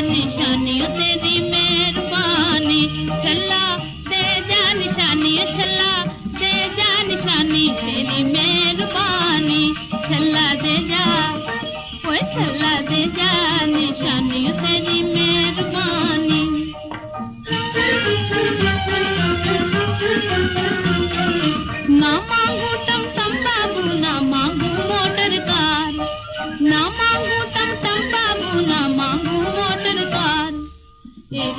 نشانی تیری مہربانی چلا دے جا نشانی چلا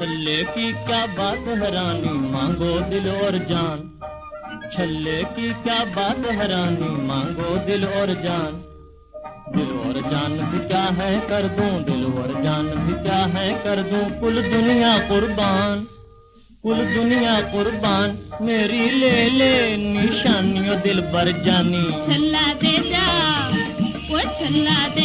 چھلے کی کیا بات حیرانی، مانگو دل اور جان۔ چھلے کی کیا بات حیرانی، مانگو دل اور جان۔ دل اور جان بھی کیا ہے کر دوں، دل اور جان بھی کیا ہے کر دوں۔ کل دنیا قربان، کل دنیا قربان۔ میری لے لے نشانی دل بر جانی۔ چھلا دے جا، وہ چھلا دے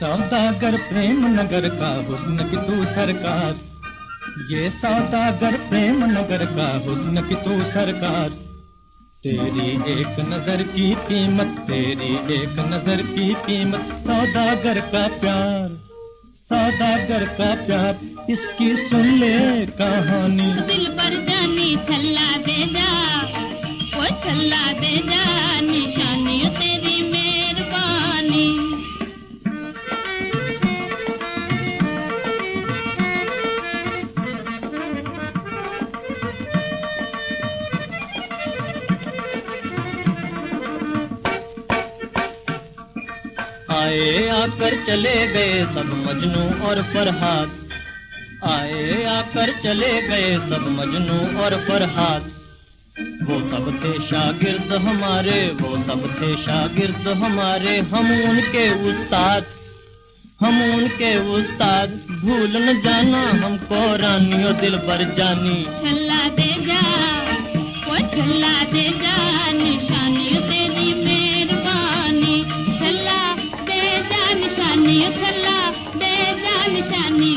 سوداگر پریم نگر کا، حسن کی تو سرکار۔ یہ سوداگر پریم نگر کا، حسن کی تو سرکار۔ تیری ایک نظر کی قیمت، تیری ایک نظر کی قیمت۔ سوداگر کا پیار سوداگر کا پیار۔ اس کی سن لے کہانی۔ دل پر جانی، چھلا دے جا، وہ چھلا دے جا۔ آئے آ کر چلے گئے سب مجنو اور فرحات۔ آئے آ کر چلے گئے سب مجنو اور فرحات۔ وہ سب تھے شاگرد ہمارے، وہ سب تھے شاگرد ہمارے۔ ہم ان کے استاد، ہم ان کے استاد۔ بھول نہ جانا ہم کو رانیو دل بھر جانی۔ چھلا دے جا، وہ چھلا دے جا، نشانی ಪ್ರಾಣಿ